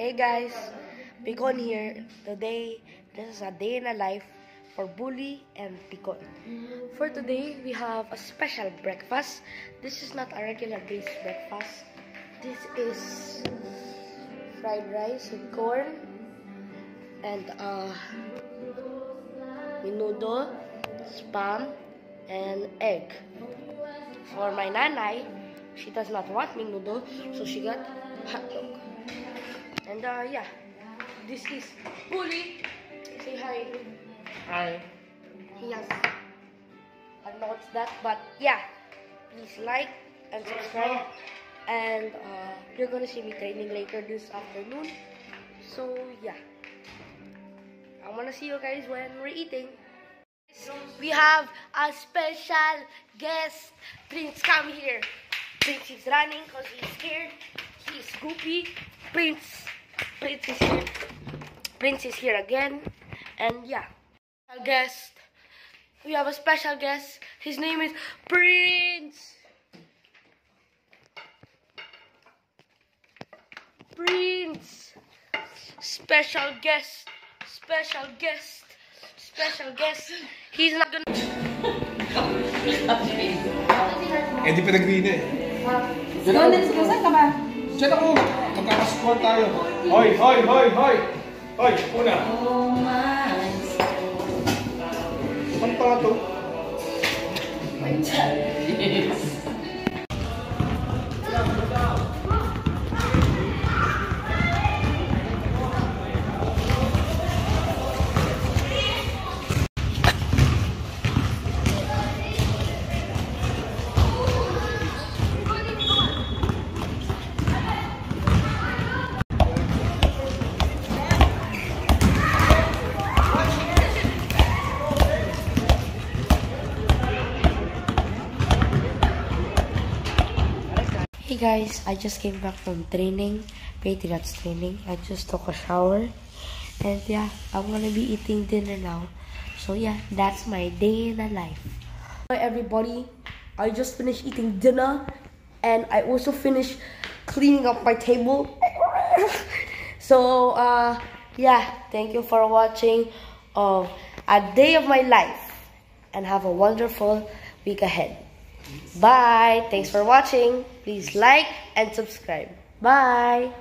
Hey guys, Picon here. Today, this is a day in a life for Bully and Picon. For today, we have a special breakfast. This is not a regular based breakfast. This is fried rice with corn and uh, menudo, spam, and egg. For my nanay, she does not want menudo, so she got hot dog. And uh, yeah, this is Bully. Say hi. Hi. He has, I don't know what's that, but yeah, please like and subscribe. And uh, you're gonna see me training later this afternoon. So yeah, I wanna see you guys when we're eating. We have a special guest. Prince, come here. Prince is running because he's scared. He's goopy. Prince, Prince is here. Prince is here again. And yeah, special guest. We have a special guest. His name is Prince. Prince. Special guest. Special guest. Special guest. He's not gonna. Eh, di pinag-green eh. Donuts ka, saan ka ba? Diyan ako. Pasko tayo. Hoy, hoy, hoy, hoy. Hoy, una. Ang pala to? Ang Hey guys, I just came back from training, Patriots training. I just took a shower. And yeah, I'm gonna be eating dinner now. So yeah, that's my day in the life. Hi everybody, I just finished eating dinner and I also finished cleaning up my table. so uh yeah, thank you for watching of a day of my life and have a wonderful week ahead. Bye. Thanks for watching. Please like and subscribe. Bye.